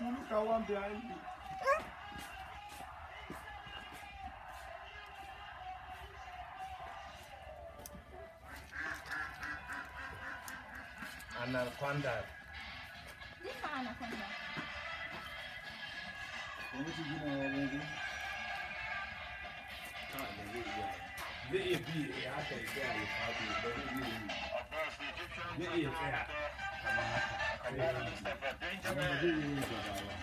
look at one behind you. Anaconda. This one anaconda. Wọ́n ti jí náà wọ́n gbogbo. Zai iya bi ya haka ya tsaya ya faɗi ba zai iya yi. Of course, the Egyptians Zai iya tsaya kamar haka. and then Mustafa Amma ba Benjamin. zai iya yin gaba ba.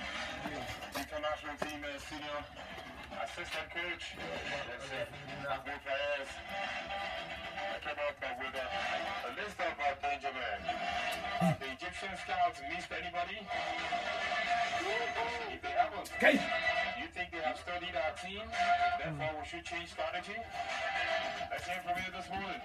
international team uh, senior assistant coach. Let's see, Ahmed Fayez. I came up with a, a list of uh, Benjamin. The Egyptian scouts missed anybody? If they haven't, Kai! you think they have studied our team? Therefore, we should change strategy? Let's hear from you this morning.